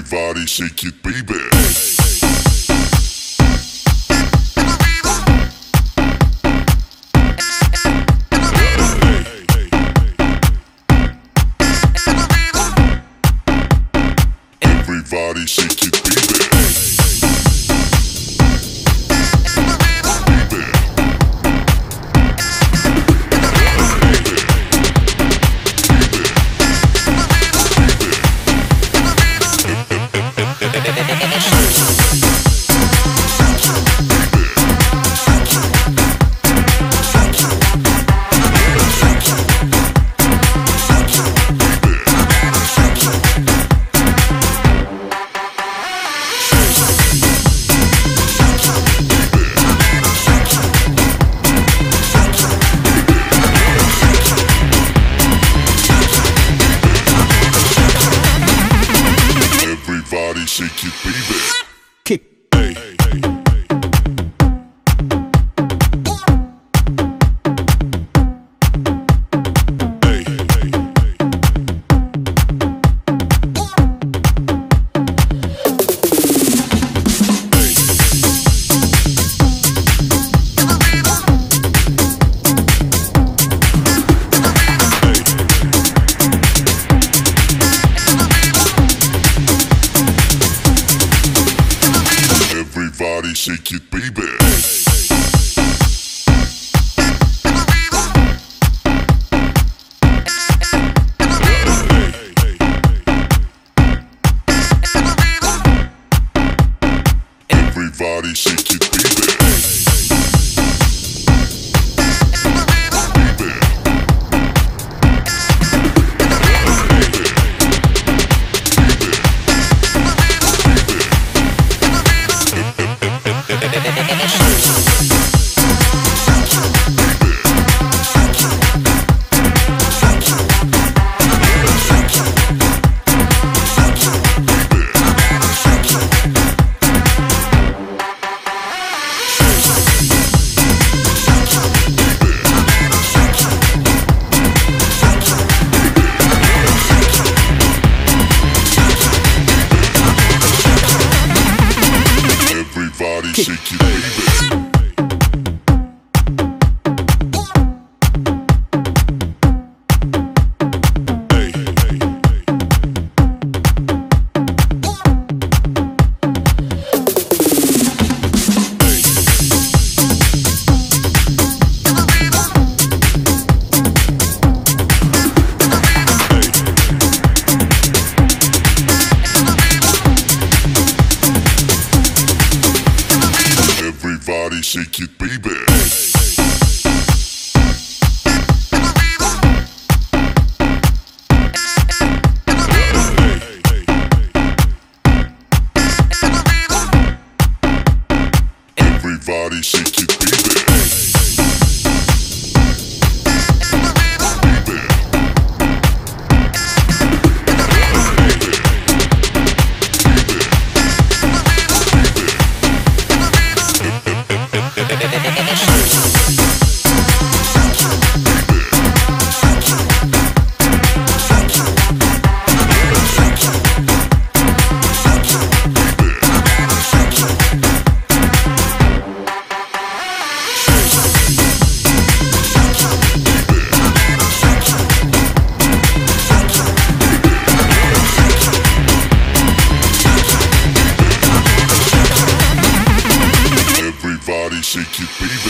everybody shake it, baby. hey. hey. shake it, baby. shake it, baby. Shoot. shake it, baby.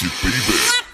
It, baby.